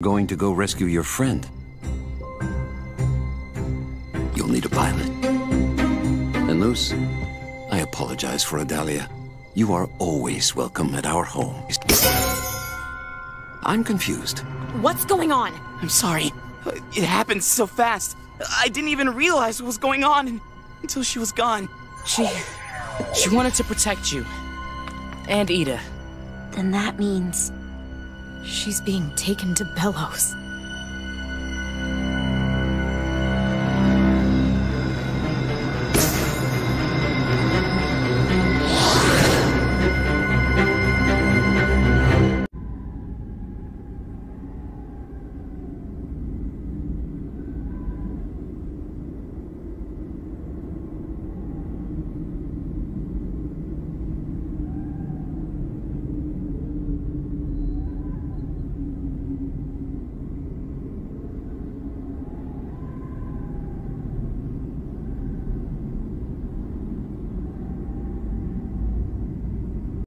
Going to go rescue your friend. You'll need a pilot. And Luz, I apologize for Odalia. You are always welcome at our home. I'm confused. What's going on? I'm sorry. It happened so fast. I didn't even realize what was going on until she was gone. She... she wanted to protect you. And Eda. Then that means... She's being taken to Belos.